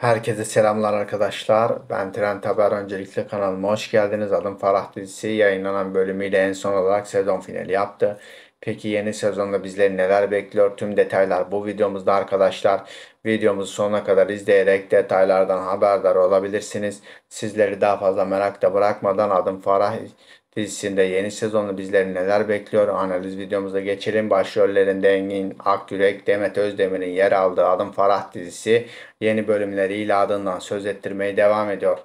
Herkese selamlar arkadaşlar. Ben Trent Haber. Öncelikle kanalıma hoş geldiniz. Adım Farah dizisi yayınlanan bölümüyle en son olarak sezon finali yaptı. Peki yeni sezonda bizleri neler bekliyor? Tüm detaylar bu videomuzda arkadaşlar. Videomuzu sonuna kadar izleyerek detaylardan haberdar olabilirsiniz. Sizleri daha fazla merakta bırakmadan adım Farah dizisinde yeni sezonda bizleri neler bekliyor analiz videomuza geçelim. Başrollerinde Engin Akyürek, Demet Özdemir'in yer aldığı Adım Farah dizisi yeni bölümleriyle adından söz ettirmeye devam ediyor.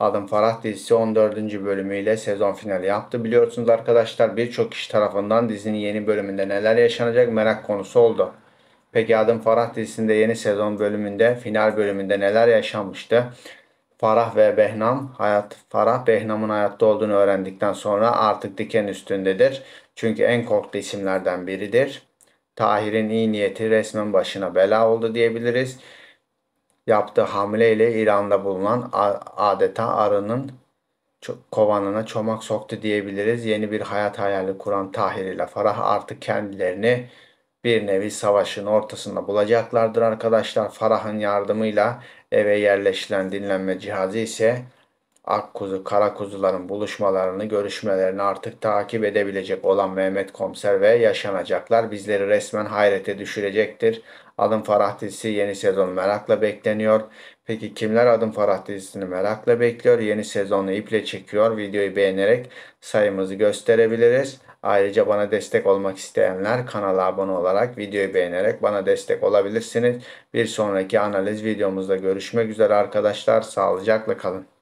Adım Farah dizisi 14. bölümüyle sezon finali yaptı. Biliyorsunuz arkadaşlar birçok kişi tarafından dizinin yeni bölümünde neler yaşanacak merak konusu oldu. Peki Adım Farah dizisinde yeni sezon bölümünde final bölümünde neler yaşanmıştı? Farah ve Behnam hayat Farah Behnam'ın hayatta olduğunu öğrendikten sonra artık diken üstündedir. Çünkü en korktuğu isimlerden biridir. Tahir'in iyi niyeti resmen başına bela oldu diyebiliriz. Yaptığı hamleyle İran'da bulunan adeta arının kovanına çomak soktu diyebiliriz. Yeni bir hayat hayali kuran Tahir ile Farah artık kendilerini bir nevi savaşın ortasında bulacaklardır arkadaşlar. Farah'ın yardımıyla eve yerleşilen dinlenme cihazı ise Akkuzu, kara kuzuların buluşmalarını, görüşmelerini artık takip edebilecek olan Mehmet Komiser ve yaşanacaklar bizleri resmen hayrete düşürecektir. Adım Farah dizisi yeni sezon merakla bekleniyor. Peki kimler Adım Farah dizisini merakla bekliyor? Yeni sezonu iple çekiyor. Videoyu beğenerek sayımızı gösterebiliriz. Ayrıca bana destek olmak isteyenler kanala abone olarak videoyu beğenerek bana destek olabilirsiniz. Bir sonraki analiz videomuzda görüşmek üzere arkadaşlar. Sağlıcakla kalın.